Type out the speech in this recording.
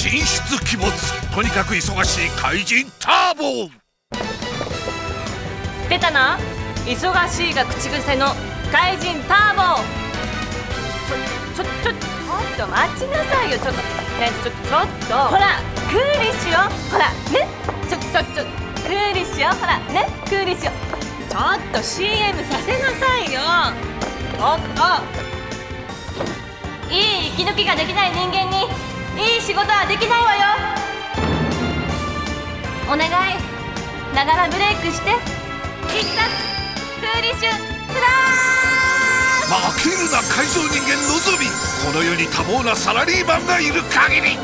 神出鬼没とにかく忙しい怪人ターボ出たな忙しいが口癖の怪人ターボちょちょちょちょっと待ちなさいよ。ちょっとねちょちょっと。ほらクーリッシュよほらね。ちょちょちょクーリッシュよほらね。クーリッシュちょっと CM させなさいよ。おっと。いい息抜きができない人間にお願い。ながらブレイクして必殺クーリッシュフラー負けるな改造人間のぞみ。この世に多忙なサラリーマンがいる限り。